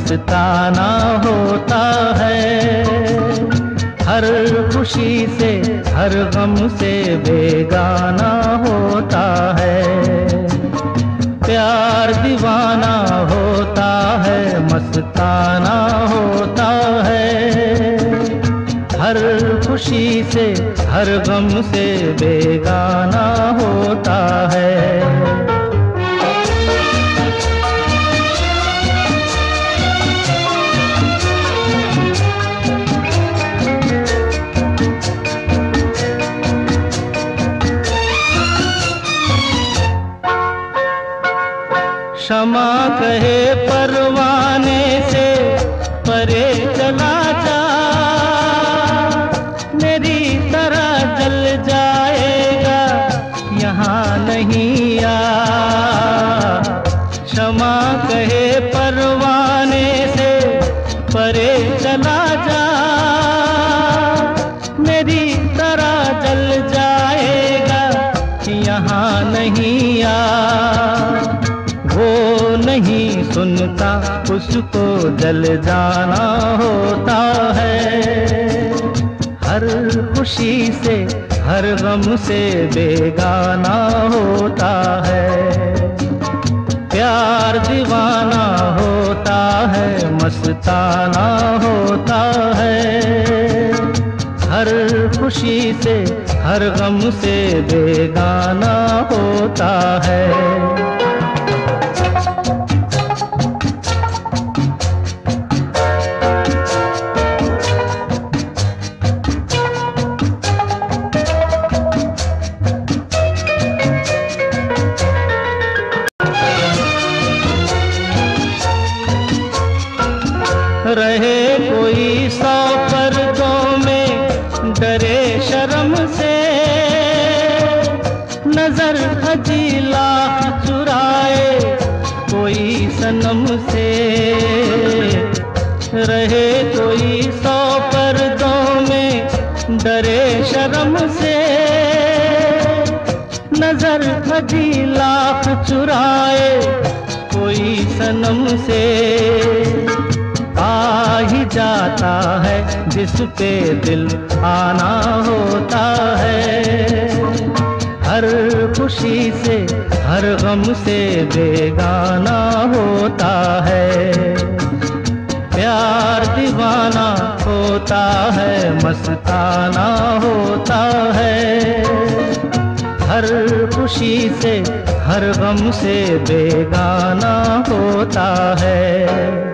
मस्ताना होता है। हर खुशी से, हर गम से बेगाना होता है। प्यार दीवाना होता है, मस्ताना होता है। हर खुशी से, हर गम से बेगाना होता है। कहे सुनता उसको जल जाना होता है। हर खुशी से, हर गम से बेगाना होता है। प्यार दीवाना होता है, मस्ताना होता है। हर खुशी से, हर गम से बेगाना होता है। जाता है जिस पे दिल आना होता है। हर खुशी से, हर गम से बेगाना होता है। प्यार दीवाना होता है, मस्ताना होता है। हर खुशी से, हर गम से बेगाना होता है।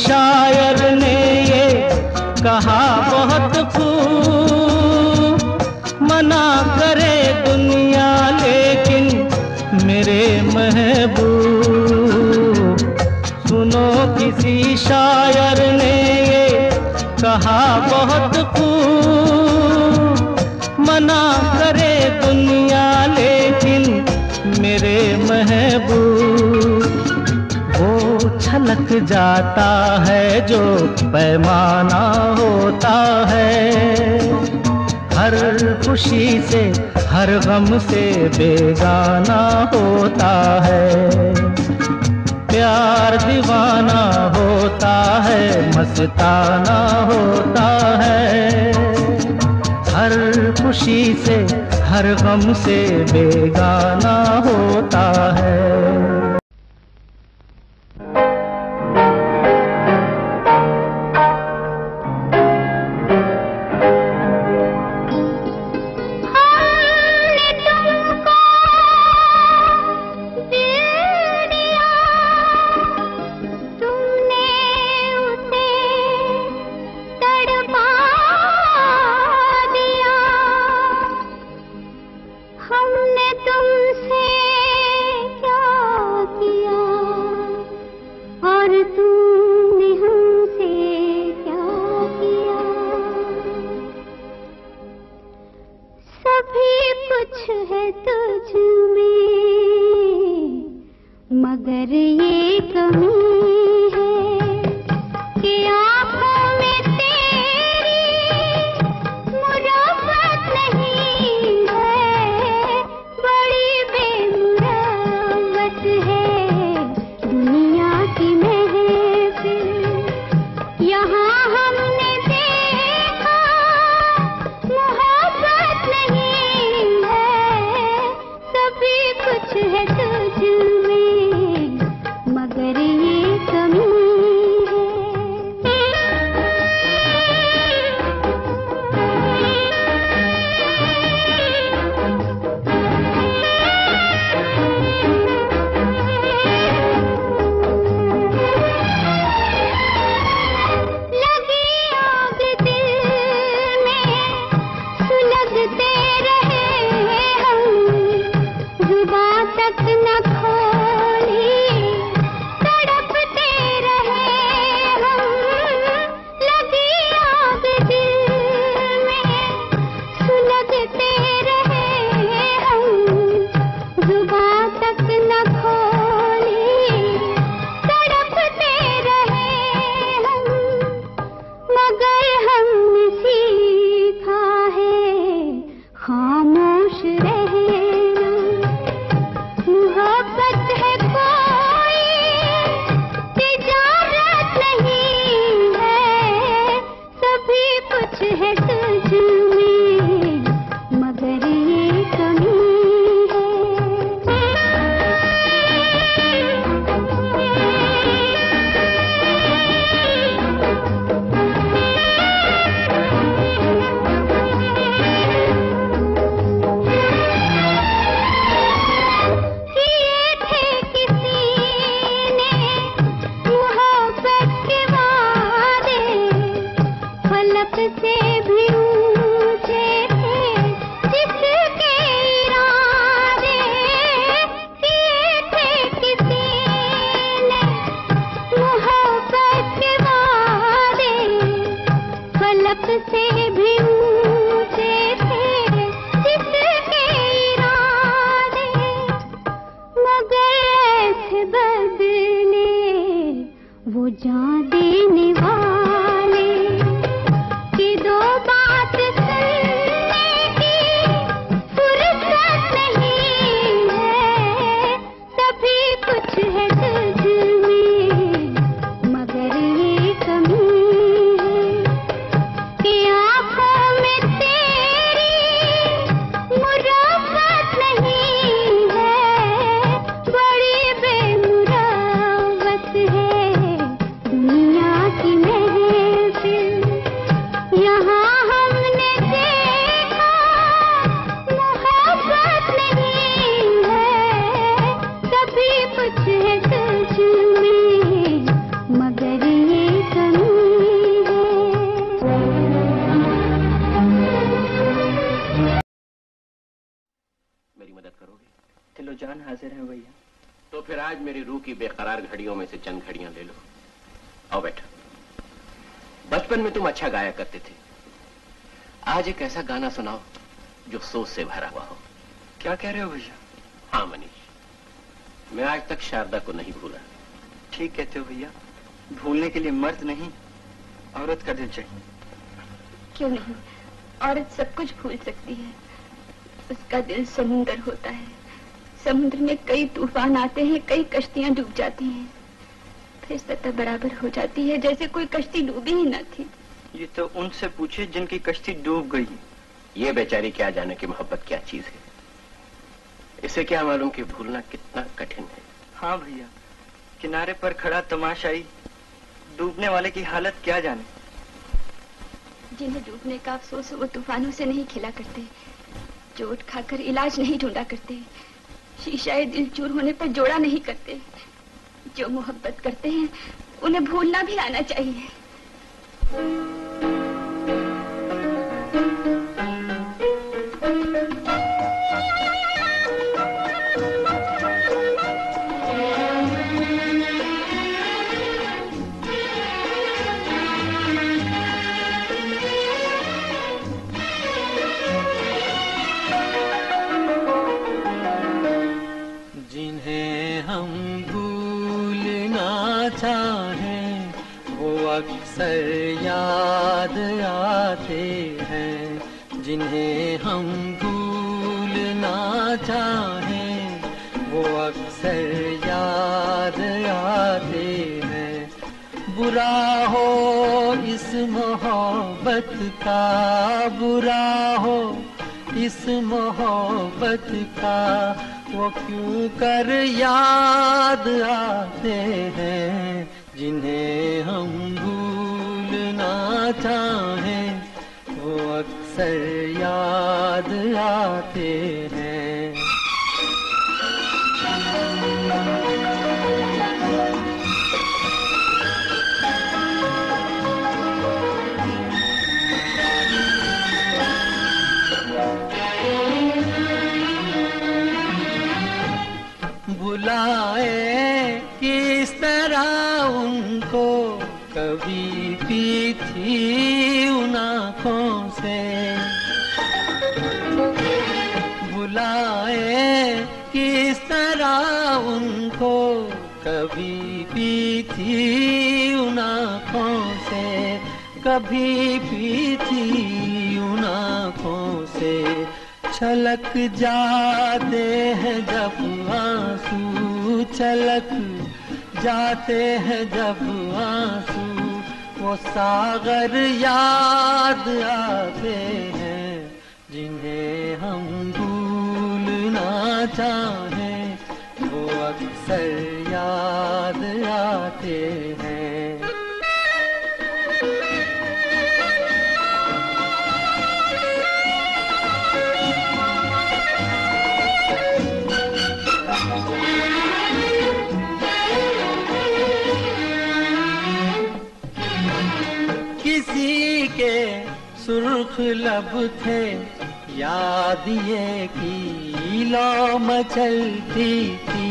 किसी छलक जाता है, जो पैमाना होता है। हर खुशी से, हर गम से बेगाना होता है। प्यार दीवाना होता है, मस्ताना होता है। हर खुशी से, हर गम से बेगाना होता है। हाजिर है भैया। तो फिर आज मेरी रूह की बेकरार घड़ियों में से चंद घड़ियाँ ले लो। आओ बैठो। बचपन में तुम अच्छा गाया करते थे। आज एक ऐसा गाना सुनाओ जो सोच से भरा हुआ हो। क्या कह रहे हो भैया? हाँ मनीष। मैं आज तक शारदा को नहीं भूला। ठीक कहते हो भैया। भूलने के लिए मर्द नहीं औरत का दिल चाहिए। क्यों नहीं? औरत सब कुछ भूल सकती है। उसका दिल समुंदर होता है। समुद्र में कई तूफ़ान आते हैं कई कश्तियाँ डूब जाती हैं। फिर सतह बराबर हो जाती है जैसे कोई कश्ती डूबी ही न थी। ये तो उनसे पूछे जिनकी कश्ती डूब गई। ये बेचारी क्या जाने की मोहब्बत क्या चीज़ है? इसे क्या मालूम कि भूलना कितना कठिन है? हाँ भैया किनारे पर खड़ा तमाशाई डूबने वाले की हालत क्या जाने? जिन्हें डूबने का अफसोस वो तूफानों से नहीं खिला करते। चोट खाकर इलाज नहीं ढूंढा करते। शीशाए दिल चूर होने पर जोड़ा नहीं करते। जो मोहब्बत करते हैं उन्हें भूलना भी आना चाहिए। अक्सर याद आते हैं, जिन्हें हम भूलना चाहें। वो अक्सर याद आते हैं, बुरा हो इस मोहब्बत का, बुरा हो इस मोहब्बत का। वो क्यों कर याद आते हैं? जिन्हें हम भूलना चाहें वो अक्सर याद आते हैं। बुलाए बुलाए किस तरह उनको कभी पी थी उन आँखों से, कभी पी थी उन आँखों से। छलक जाते हैं जब आँसू, छलक जाते हैं जब आँसू। वो सागर याद आते हैं जिन्हें हम चाहें वो अक्सर याद आते हैं। किसी के सुर्ख लब थे याद ये की लो मचलती थी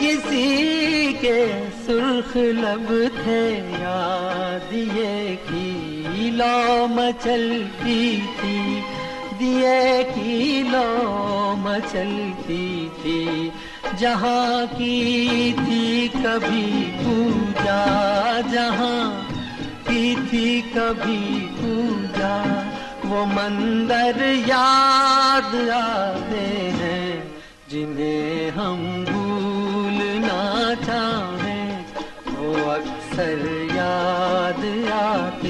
किसी के सुर्ख लब थे याद ये की लो मचलती थी दिए की लो मचलती थी। जहाँ की थी कभी पूजा, जहाँ की थी कभी पूजा। वो मंदिर याद आते हैं जिन्हें हम भूलना चाहें वो अक्सर याद आते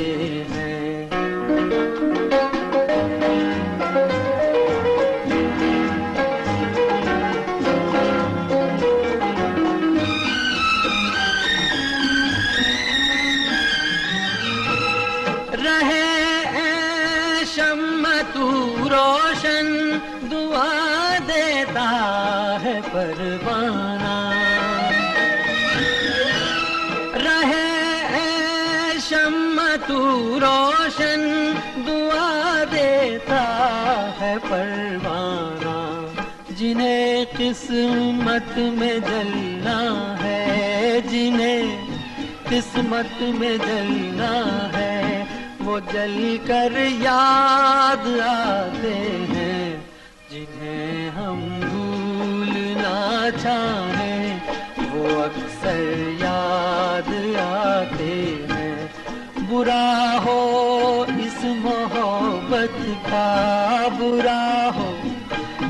किस्मत में जलना है जिन्हें किस्मत में जलना है, वो जल कर याद आते हैं, जिन्हें हम भूलना चाहें, वो अक्सर याद आते हैं। बुरा हो इस मोहब्बत का, बुरा हो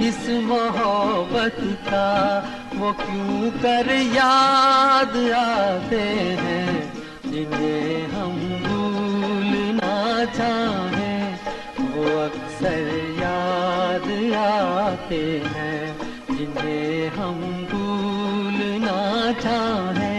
इस मोहब्बत का, वो क्यों कर याद आते हैं? जिन्हें हम भूलना चाहें, वो अक्सर याद आते हैं। जिन्हें हम भूलना चाहें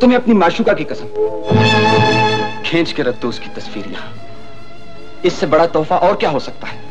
तुम्हें अपनी माशुका की कसम। खींच के रख दो उसकी तस्वीर यहाँ। इससे बड़ा तोहफा और क्या हो सकता है?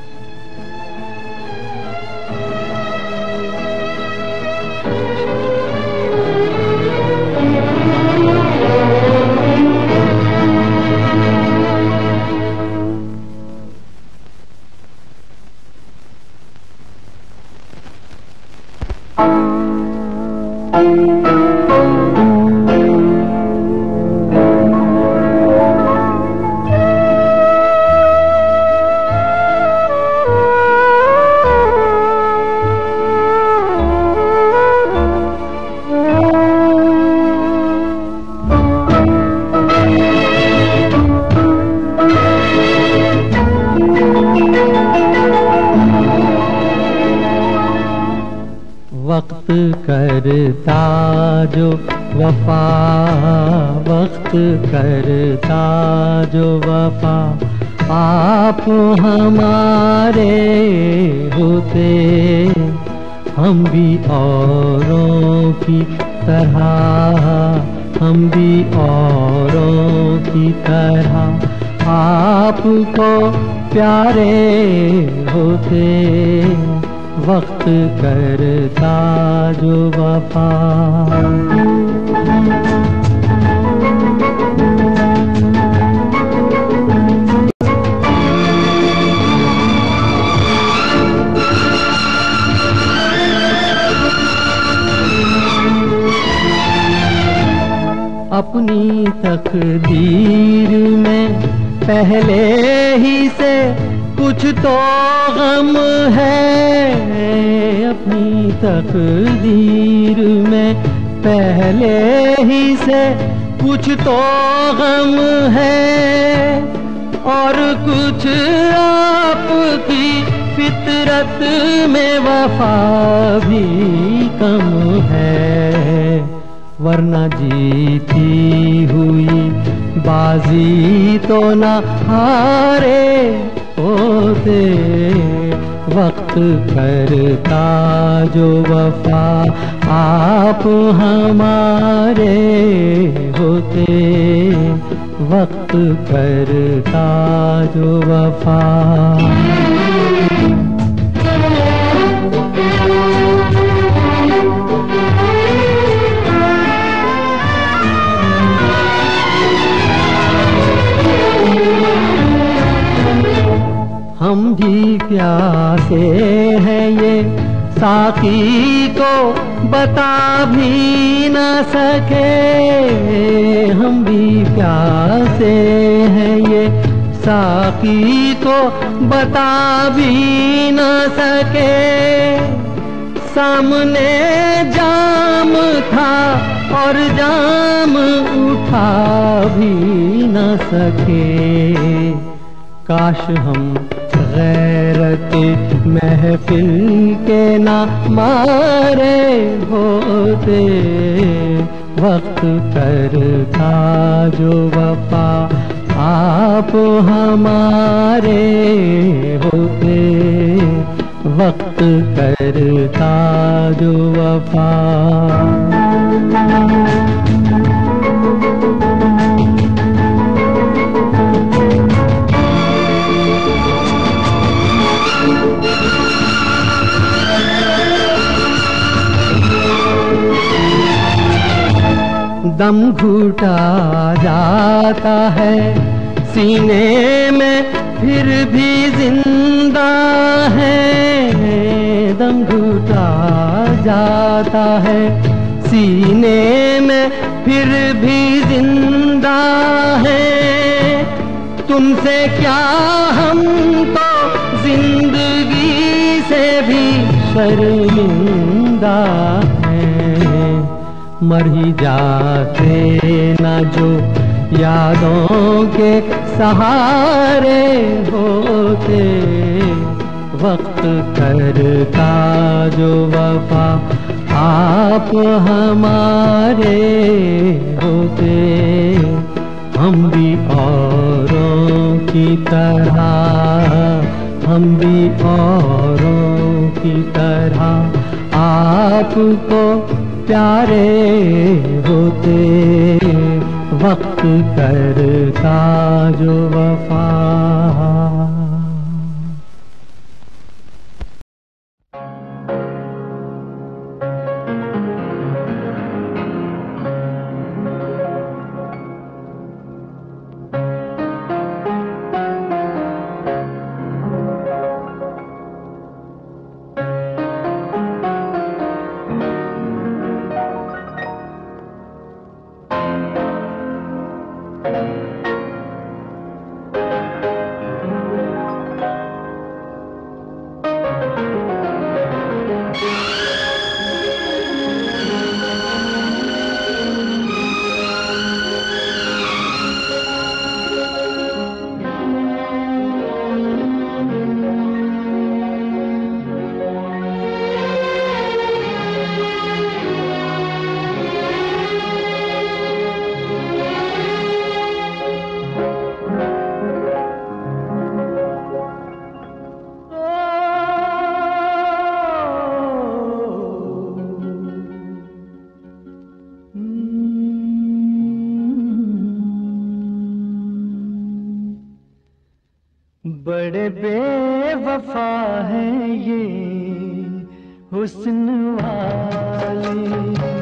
तकदीर में पहले ही से कुछ तो गम है और कुछ आपकी फितरत में वफा भी कम है। वरना जीती हुई बाजी तो न हारे होते। वक्त करता जो वफा आप हमारे होते। वक्त करता जो वफा। हम भी प्यासे हैं ये। साकी को बता भी न सके। हम भी प्यासे हैं ये। साकी को बता भी न सके। सामने जाम था और जाम उठा भी न सके। काश हम गैरत महफिल के ना मारे होते। वक्त करता जो वफा आप हमारे होते। वक्त करता जो वफा। दम घुटा जाता है। सीने में फिर भी ज़िंदा है। दम घुटा जाता है। सीने में फिर भी ज़िंदा है। तुमसे क्या हम तो ज़िंदगी से भी शर्मिंदा मर ही जाते न जो यादों के सहारे होते। वक्त करता जो वफा आप हमारे होते। हम भी औरों की तरह, हम भी औरों की तरह आपको प्यारे होते वक्त करता जो वफा बड़े बेवफा हैं ये हुस्न वाले।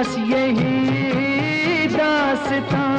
बस यही दास्तां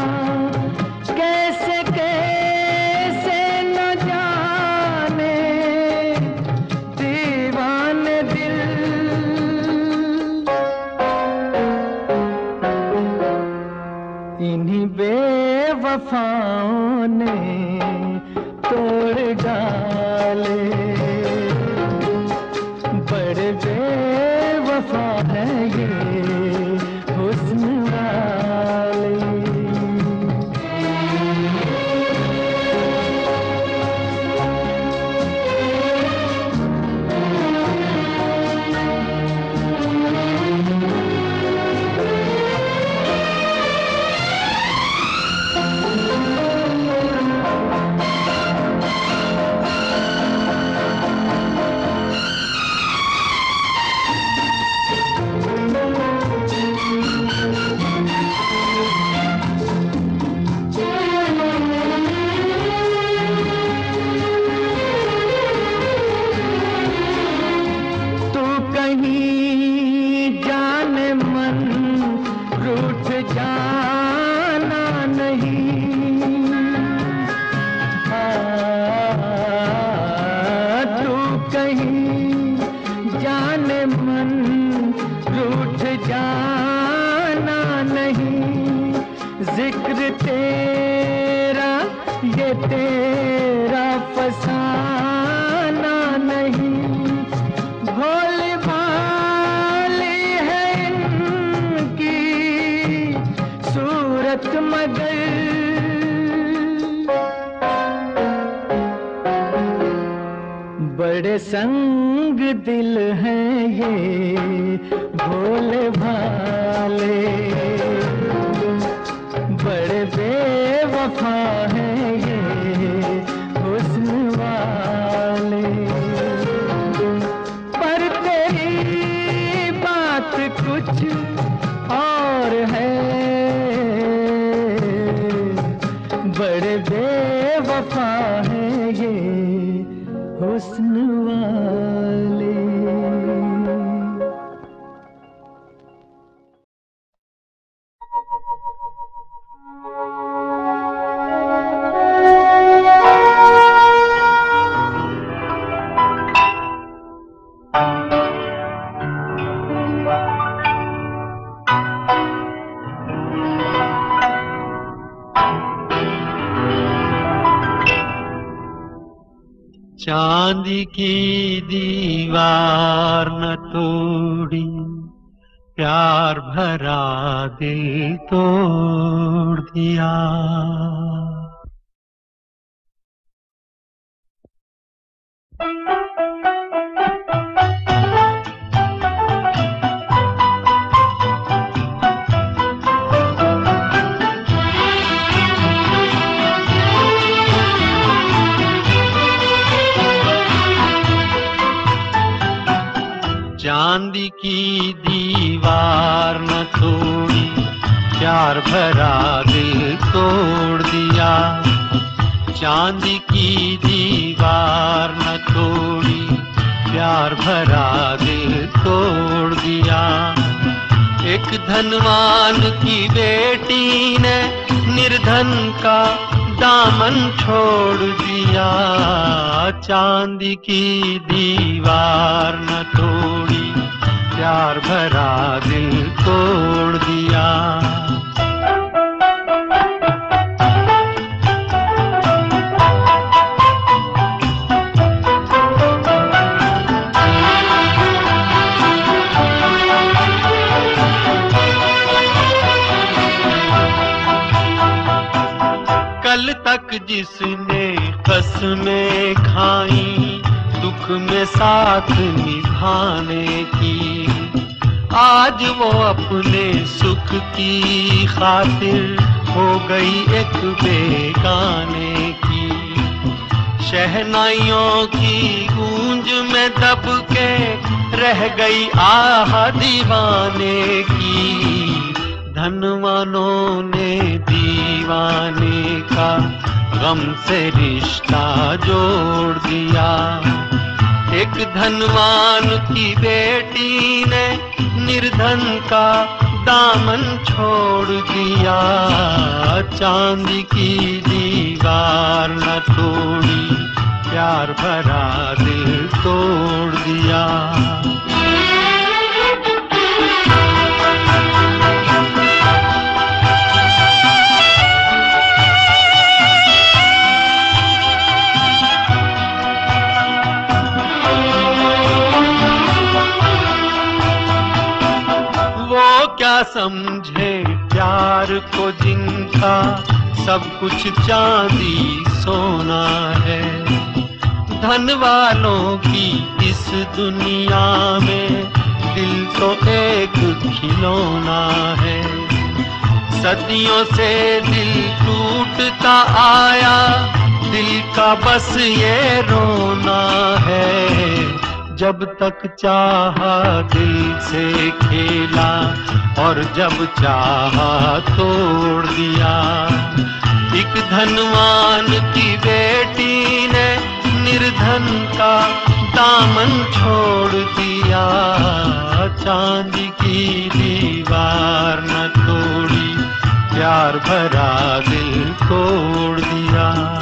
तक जिसने कसमें खाई, दुख में साथ निभाने की। आज वो अपने सुख की खातिर हो गई एक बेगाने की। शहनाइयों की गूंज में दब के रह गई आह दीवाने की। धनवानों ने दीवाने का गम से रिश्ता जोड़ दिया। एक धनवान की बेटी ने निर्धन का दामन छोड़ दिया। चांदी की दीवार न तोड़ी, प्यार भरा दिल तोड़ दिया। समझे प्यार को जिनका सब कुछ चांदी सोना है। धन वालों की इस दुनिया में दिल तो एक खिलौना है। सदियों से दिल टूटता आया, दिल का बस ये रोना है। जब तक चाहा दिल से खेला और जब चाहा तोड़ दिया। एक धनवान की बेटी ने निर्धन का दामन छोड़ दिया। चांदी की दीवार न तोड़ी, प्यार भरा दिल तोड़ दिया।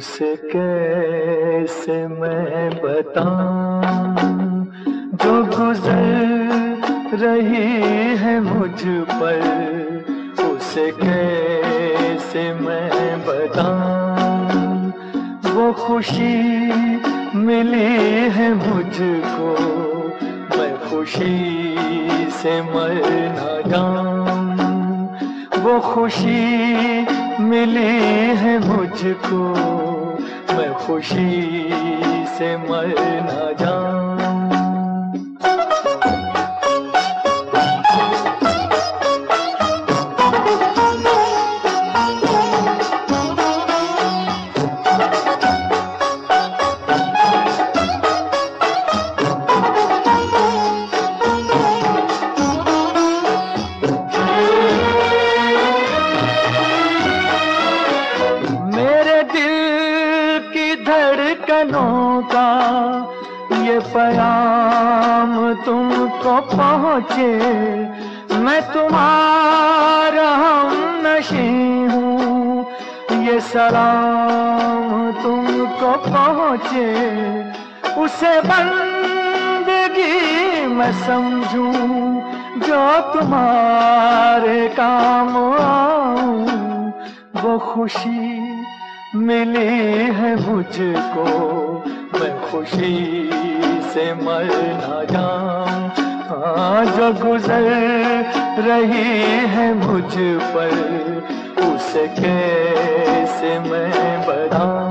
उसे कैसे मैं बताऊँ? जो गुजर रही है मुझ पर, उसे कैसे मैं बताऊँ? वो खुशी मिली है मुझको, मैं खुशी से मर ना जाऊँ। वो खुशी मिली है मुझको खुशी से मर न जाऊँ। धड़कनों का ये पैगाम तुमको पहुँचे। मैं तुम्हारा हम नशी हूँ। ये सलाम तुमको पहुँचे। उसे बंदगी मैं समझूं, जो तुम्हारे काम आऊँ, वो खुशी मिली है मुझको। मैं खुशी से मर ना जाऊँ। हाँ जो गुजर रही है मुझ पर। उसके से मैं बताऊँ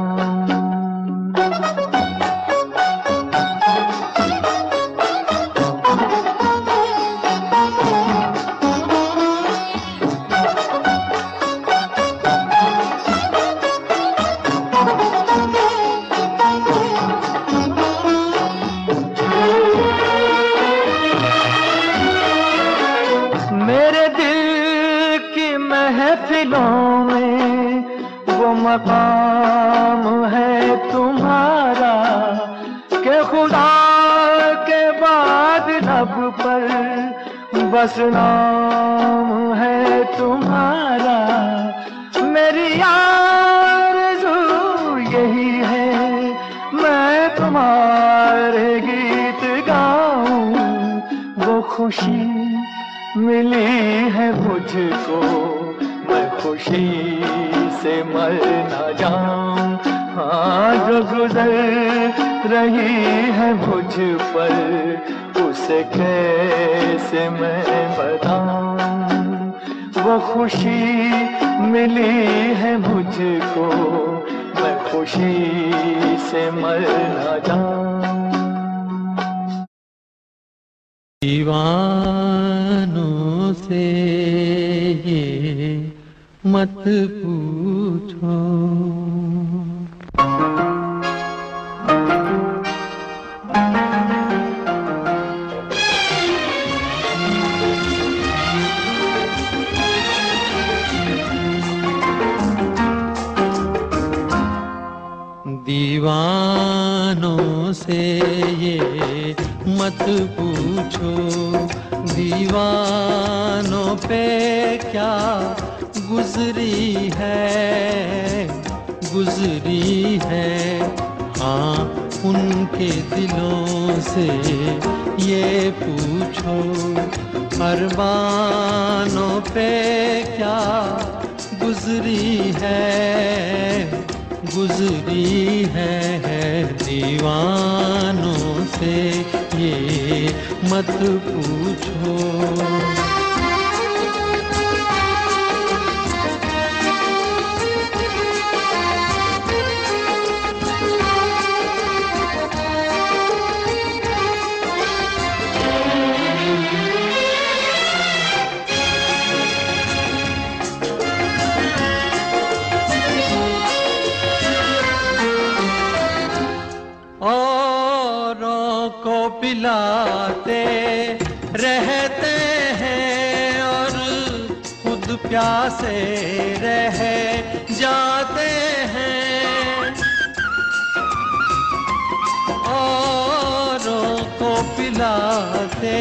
नाम है तुम्हारा। मेरी आरज़ू यही है। मैं तुम्हारे गीत गाऊं। वो खुशी मिली है मुझको। मैं खुशी से मर न जाऊँ। हाँ जो गुजर रही है मुझ पर। उसे कैसे मैं बताऊँ वो खुशी मिली है मुझको, मैं खुशी से मर न जाऊँ। दीवानों से ये मत पूछो। से ये मत पूछो। दीवानों पे क्या गुजरी है? गुजरी है। हाँ उनके दिलों से ये पूछो। अरबानों पे क्या गुजरी है? गुजरी है है दीवानों से ये मत पूछो। प्यासे रह जाते हैं। औरों को पिलाते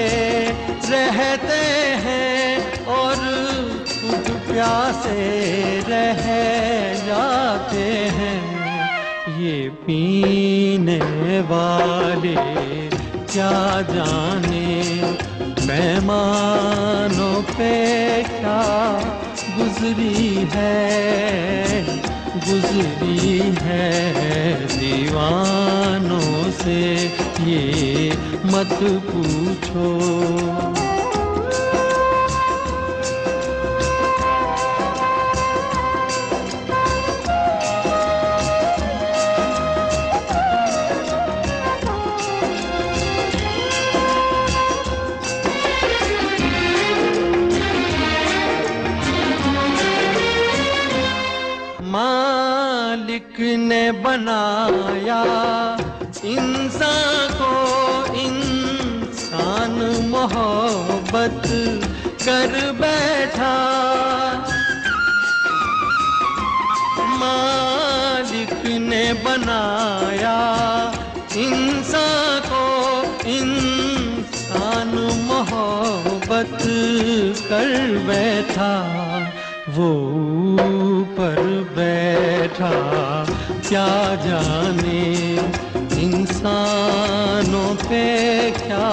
रहते हैं और खुद प्यासे रह जाते हैं। ये पीने वाले क्या जाने, मेहमानों पे क्या गुजरी है गुजरी है दीवानों से ये मत पूछो। बनाया। इंसान को इंसान मोहब्बत कर बैठा। मालिक ने बनाया। इंसान को इंसान मोहब्बत कर बैठा। वो पर बैठा। क्या जाने? इंसानों पे क्या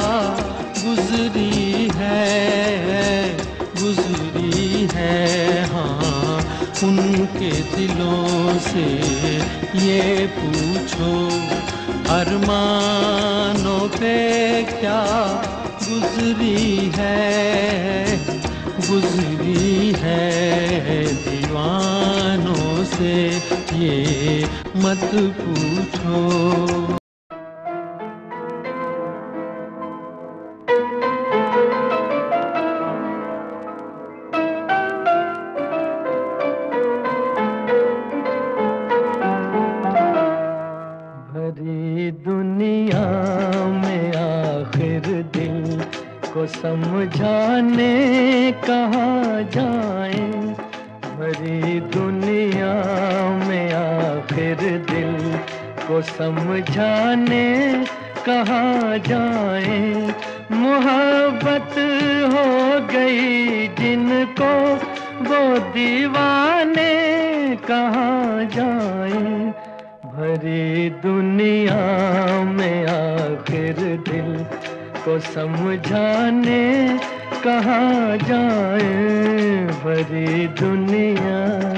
गुजरी है? गुजरी है हाँ। उनके दिलों से ये पूछो, अरमानों पे क्या गुजरी है? गुजरी है दीवानों से ये मत पूछो। कहाँ जाए? मोहब्बत हो गई जिनको, वो दीवाने कहाँ जाए? भरी दुनिया में आखिर दिल को समझाने कहाँ जाए? भरी दुनिया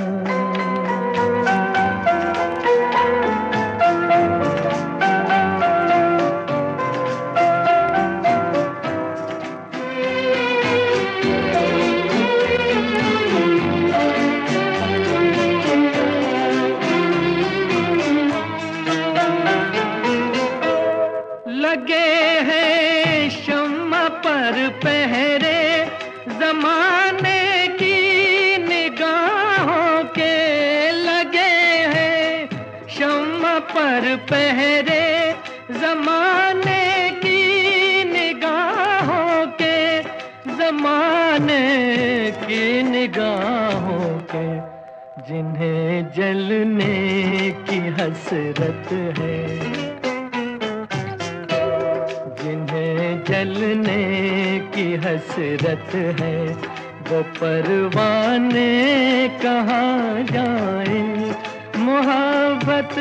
निगाहों के, जिन्हें जलने की हसरत है। जिन्हें जलने की हसरत है, वो परवाने कहाँ जाए? मोहब्बत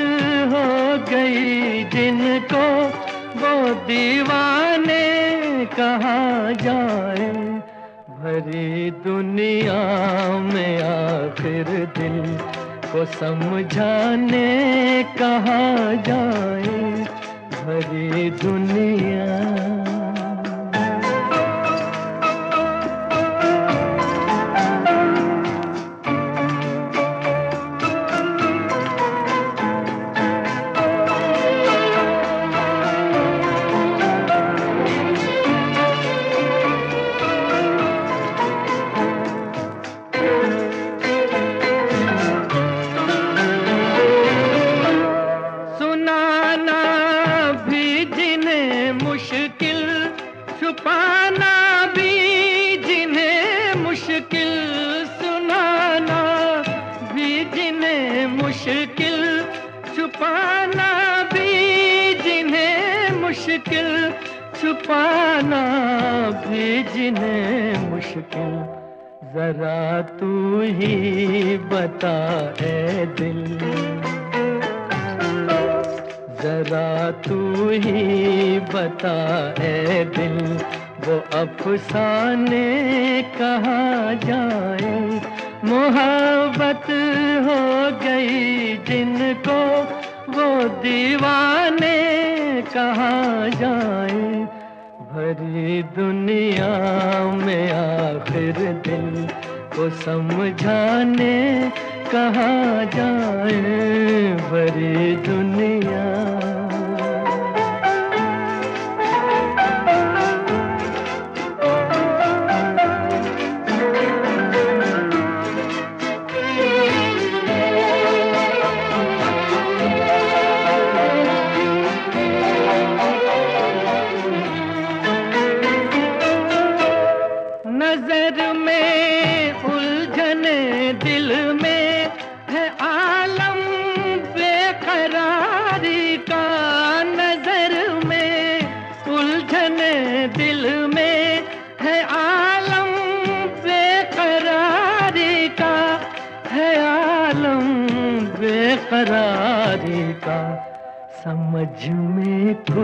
हो गई जिनको, वो दीवाने कहाँ जाए? भरी दुनिया में आखिर दिल को समझाने कहा जाए? भरी दुनिया सुनाना भी जिन्हें मुश्किल, छुपाना भी जिन्हें मुश्किल, सुनाना भी जिन्हें मुश्किल, छुपाना भी जिन्हें मुश्किल, छुपाना भी जिन्हें मुश्किल। जरा ही बता, ए दिल। जरा तू ही बता, ए दिल। वो अफसाने कहाँ जाए? मोहब्बत हो गई जिनको, वो दीवाने कहाँ जाए? भरी दुनिया में आखिर दिल को समझाने कहाँ जाए भरी दुनिया।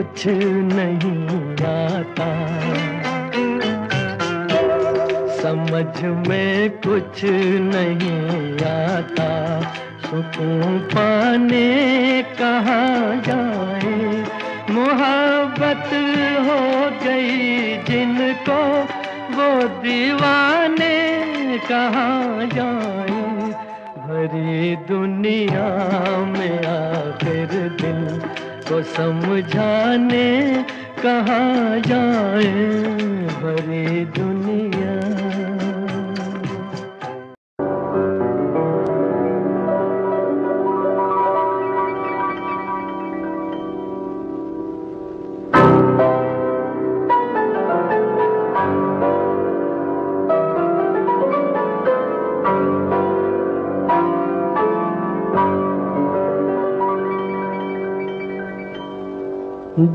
कुछ नहीं आता। समझ में कुछ नहीं आता। सुकून पाने कहाँ जाए? मोहब्बत हो गई जिनको, वो दीवाने कहाँ जाए? भरी दुनिया में आखिर दिल को समझाने कहाँ जाए भरी दुनिया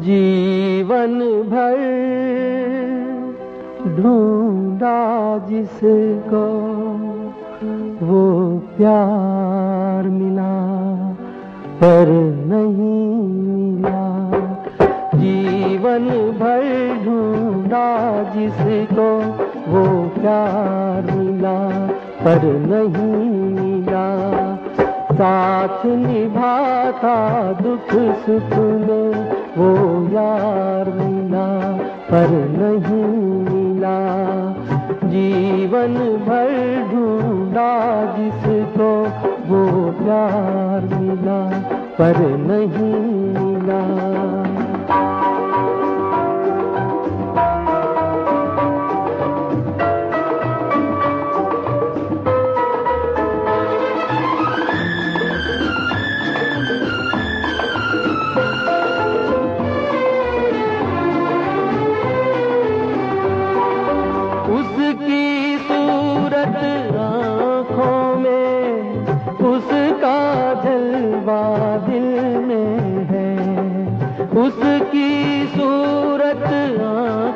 जीवन भर ढूंढा जिसको, वो प्यार मिला पर नहीं मिला। जीवन भर ढूंढा जिसको, वो प्यार मिला पर नहीं मिला। साथ निभाता दुख सुख में वो यार मिला पर नहीं मिला। जीवन भर ढूंढा जिसको, वो प्यार मिला, पर नहीं मिला।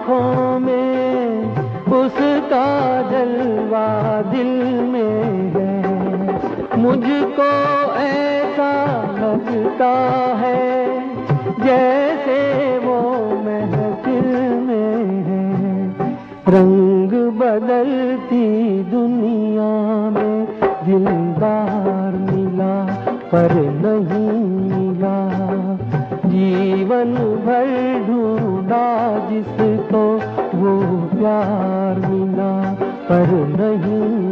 आँखों में उसका जलवा दिल में है। मुझको ऐसा लगता है जैसे वो महफिल में है। रंग बदलती दुनिया में दिलदार मिला, पर नहीं मिला। जीवन भर ढूंढा जिसको वो प्यार मिला पर नहीं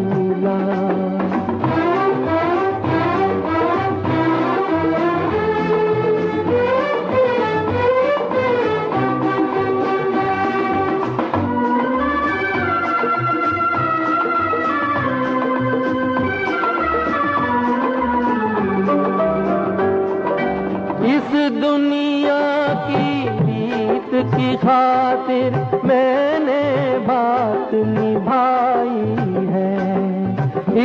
खातिर मैंने बात निभाई है।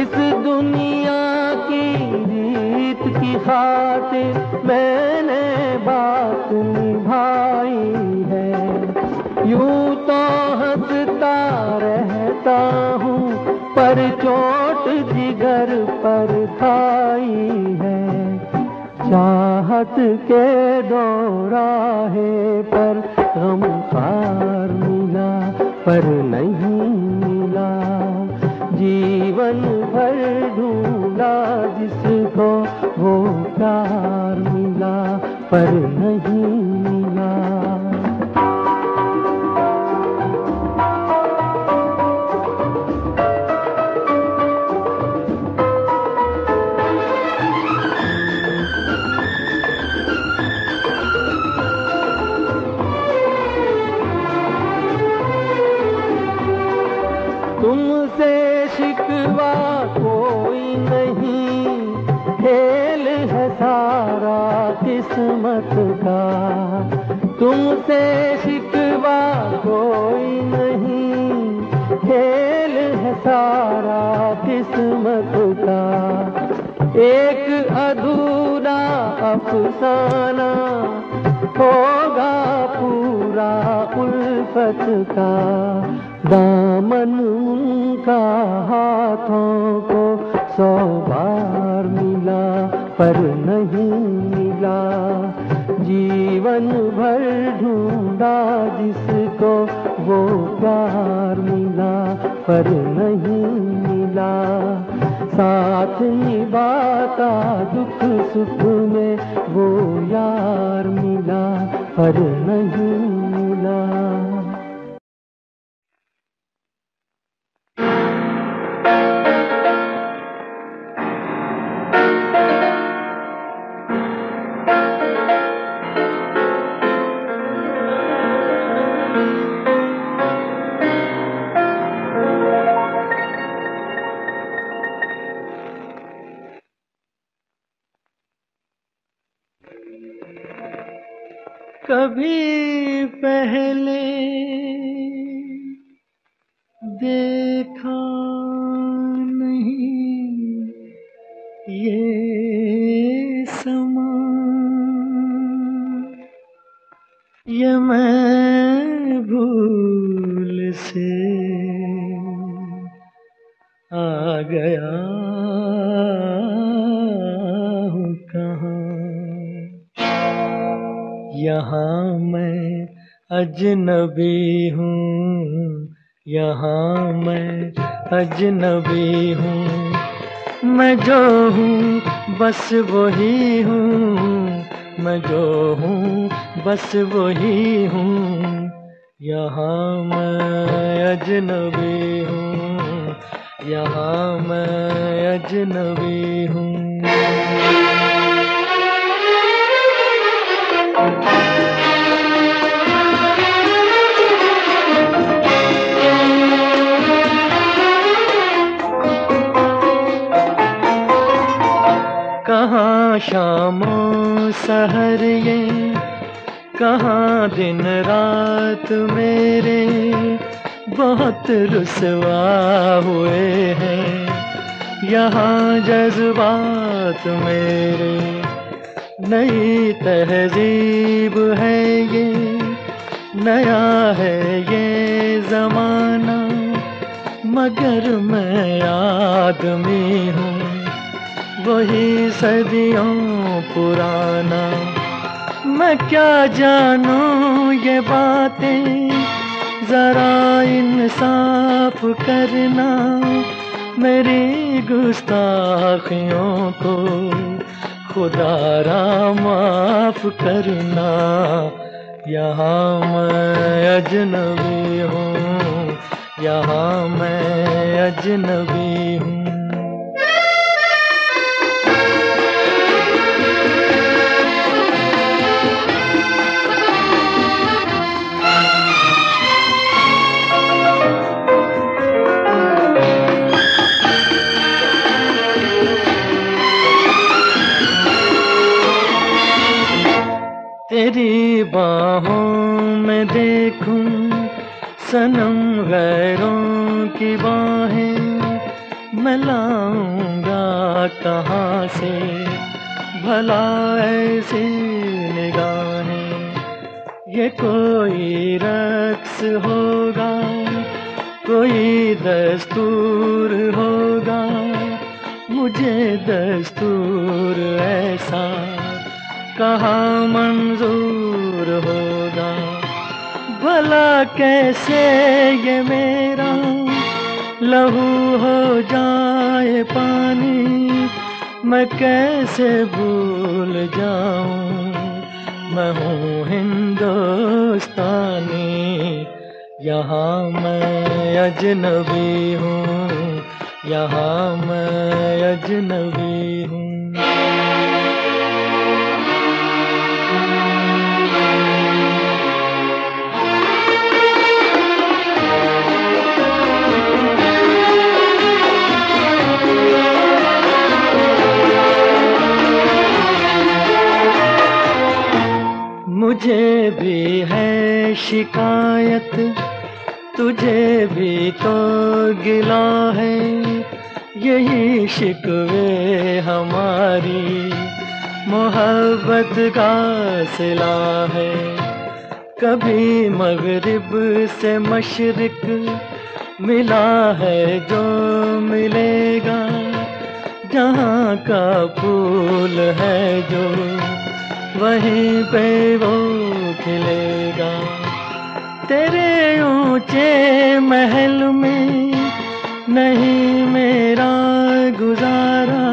इस दुनिया की रीत की खातिर मैंने बात निभाई है। यूँ तो हंसता रहता हूँ, पर चोट जिगर पर खाई है। चाहत के दौराहे पर गम पार मिला पर नहीं मिला। जीवन भर ढूंढा जिसको वो प्यार मिला, पर नहीं तुमसे शिकवा कोई नहीं। खेल है सारा किस्मत का। एक अधूरा अफसाना होगा पूरा उल्फत का। दामन का हाथों को सौ बार मिला, पर नहीं मिला। जीवन भर ढूंढा जिसको वो प्यार मिला, पर नहीं मिला। साथ निभाता दुख सुख में वो यार मिला, पर नहीं मिला। अजनबी हूँ। मैं जो हूँ, बस वही हूँ। मैं जो हूँ, बस वही हूँ। यहाँ मैं अजनबी हूँ। यहाँ मैं अजनबी हूँ। शामों सहर ये, कहाँ दिन रात मेरे, बहुत रुसवा हुए हैं। यहाँ जज्बात मेरे, नई तहजीब है ये, नया है ये जमाना, मगर मैं आदमी हूँ। वही सदियों पुराना। मैं क्या जानूं ये बातें? जरा इंसाफ करना मेरी गुस्ताखियों को। खुदारा माफ़ करना, यहाँ मैं अजनबी हूँ, यहाँ मैं अजनबी हूँ। बाहों में देखूँ, सनम गैरों की बाहें, मैं लाऊँगा कहाँ से, भला ऐसी निगाहें। ये कोई रक्स होगा, कोई दस्तूर होगा, मुझे दस्तूर ऐसा कहाँ मंजूर कैसे ये मेरा लहू हो जाए पानी? मैं कैसे भूल जाऊँ? मैं हूँ हिंदुस्तानी, यहाँ मैं अजनबी हूँ, यहाँ मैं अजनबी हूँ। मुझे भी है शिकायत, तुझे भी तो गिला है। यही शिकवे हमारी मोहब्बत का सिला है। कभी मगरिब से मशरक मिला है जो मिलेगा, जहाँ का फूल है जो वहीं पे वो खिलेगा। तेरे ऊँचे महल में नहीं मेरा गुजारा।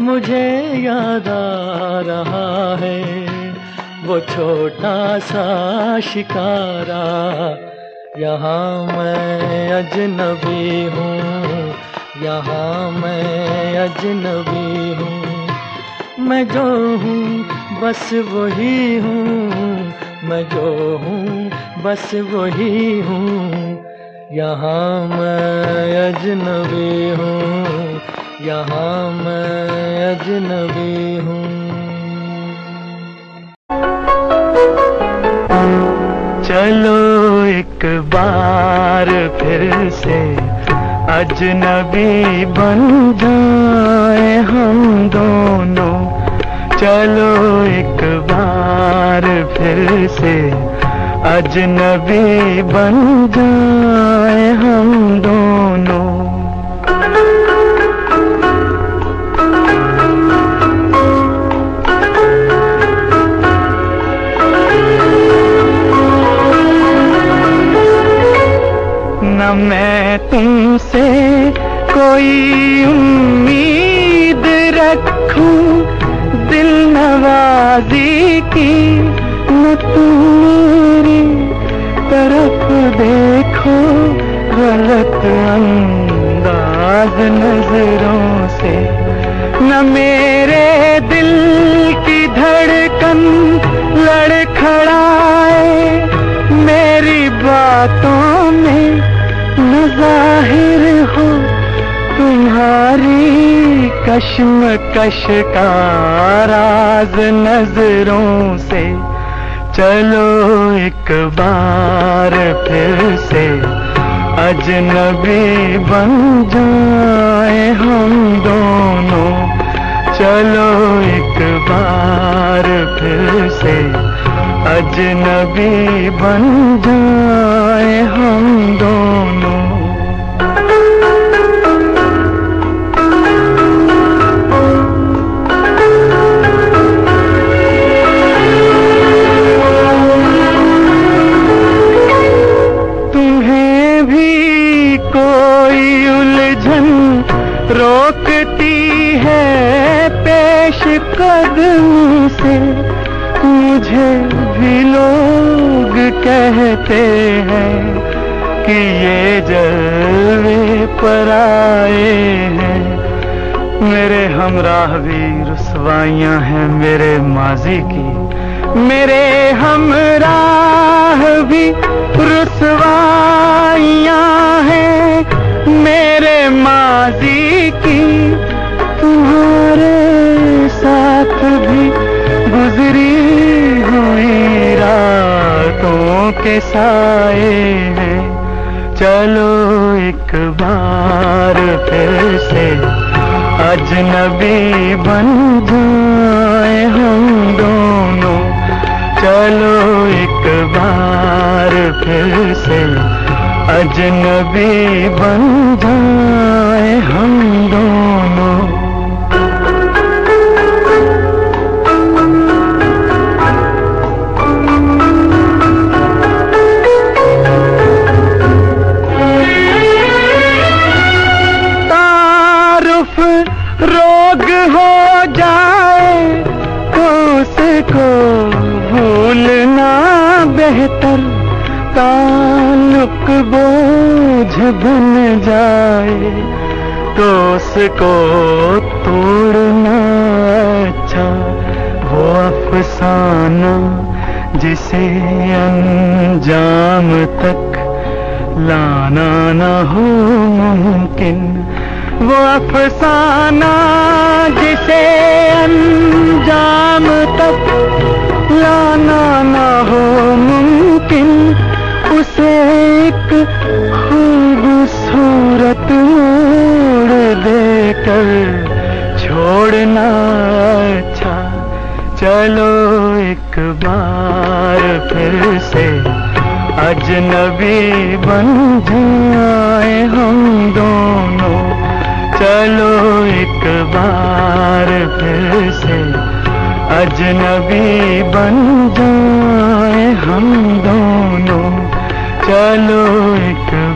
मुझे याद आ रहा है वो छोटा सा शिकारा। यहाँ मैं अजनबी हूँ, यहाँ मैं अजनबी हूँ। मैं जो हूँ बस वही हूँ, मैं जो हूँ, बस वही हूँ। यहाँ मैं अजनबी हूँ, यहाँ मैं अजनबी हूँ। चलो एक बार फिर से अजनबी बन जाए हम दोनों। चलो एक बार फिर से अजनबी बन जाए हम दोनों। न मैं तुमसे कोई उम्मीद नवाजी की न तुम मेरी तरफ़ देखो, गलत अंदाज नज़रों से। न मेरे दिल की धड़कन लड़खड़ाए, मेरी बातों में न ज़ाहिर कश्म कश का राज नज़रों से। चलो एक बार फिर से। अजनबी बन जाए हम दोनों। चलो एक बार फिर से। अजनबी बन जाए हम दोनों। कदम से मुझे भी लोग कहते हैं कि ये जलवे पर आए हैं। मेरे हमराह भी रुसवाइयाँ हैं मेरे माजी की। मेरे हमराह भी रुसवाइयाँ साए हैं। चलो एक बार फिर से अजनबी बन जाए हम दोनों। चलो एक बार फिर से अजनबी बन जाए हम दोनों। ताल्लुक बोझ बन जाए तो उसको तोड़ना अच्छा वो अफसाना जिसे अंजाम तक लाना न हो मुमकिन। वो अफसाना जिसे अंजाम तक लाना न हो मुमकिन। एक खूबसूरत मोड़ देकर छोड़ना अच्छा। चलो एक बार फिर से अजनबी बन जाए हम दोनों। चलो एक बार फिर से अजनबी बन जाए हम दोनों। चलो एक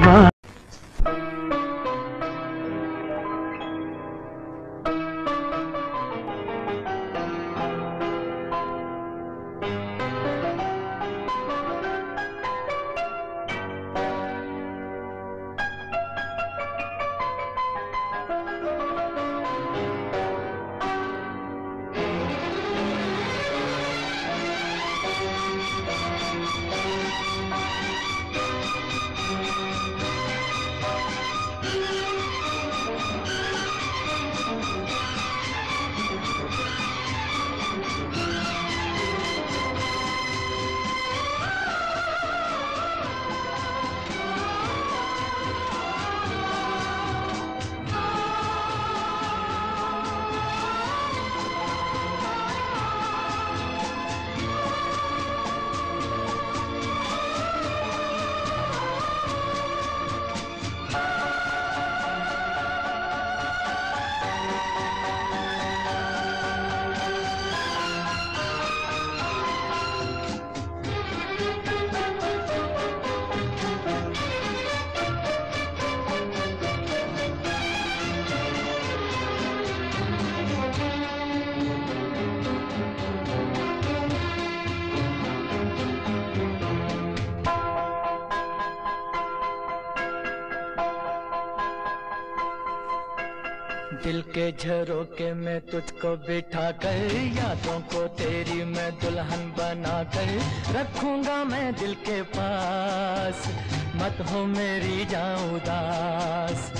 झरोके में तुझको बिठा कर, यादों को तेरी मैं दुल्हन बना कर रखूँगा मैं दिल के पास। मत हो मेरी जाऊँ उदास।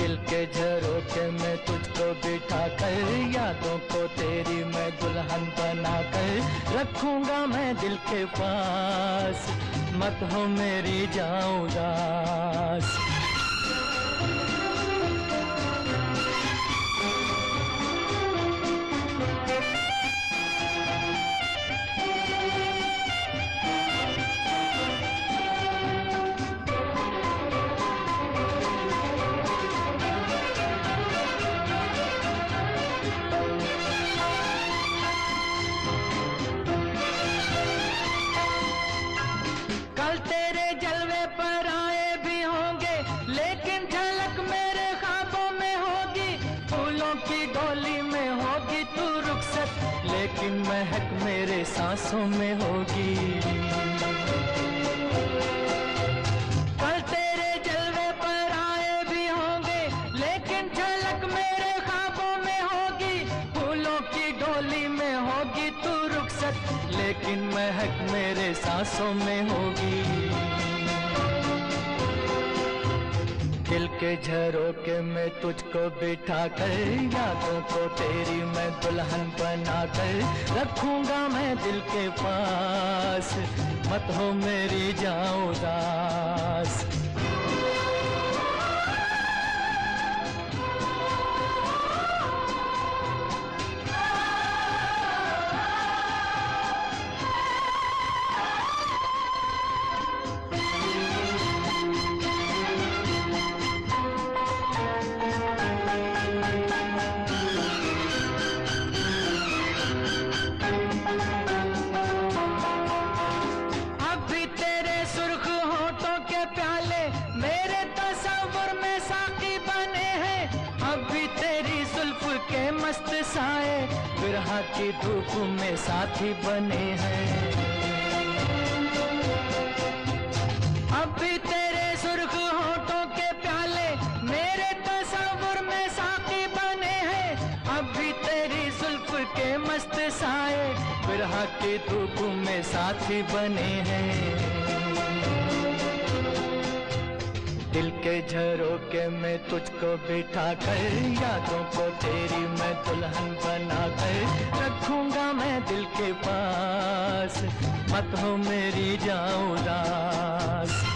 दिल के झरोके में तुझको बिठा कर, यादों को तेरी मैं दुल्हन बना कर रखूँगा मैं दिल के पास। मत हो मेरी जाऊँ सांसों में होगी। कल तेरे जलवे पर आए भी होंगे, लेकिन झलक मेरे खाबों में होगी। फूलों की डोली में होगी तू रुखसत, लेकिन महक मेरे सांसों में दिल के मैं तुझको बिठा कर, यादों को तेरी मैं दुल्हन बना कर रखूँगा मैं दिल के पास। मत हो मेरी जाऊँ तुझको बिठा कर, यादों को तेरी मैं दुल्हन बना कर रखूँगा मैं दिल के पास। मत हो मेरी जाऊदास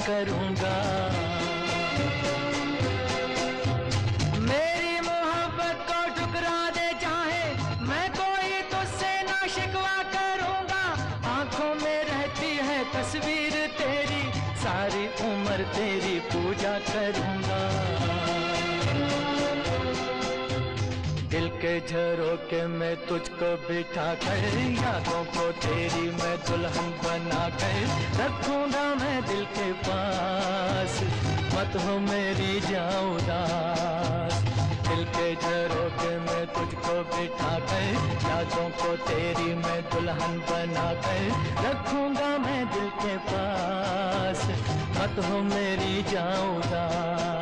करूँगा। मेरी मोहब्बत को ठुकरा दे चाहे मैं कोई तुझसे ना शिकवा करूँगा। आँखों में रहती है तस्वीर तेरी, सारी उम्र तेरी। झरोके में तुझको बिठा कर यादों को तेरी मैं दुल्हन बना कर रखूँगा मैं दिल के पास। मत हो मेरी जाऊँ उदास। दिल के झरोके मैं तुझको बिठा कर यादों को तेरी मैं दुल्हन बना कर रखूँगा मैं दिल के पास। मत हो मेरी जाऊँ उदास।